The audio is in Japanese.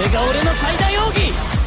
れが俺の最大奥義。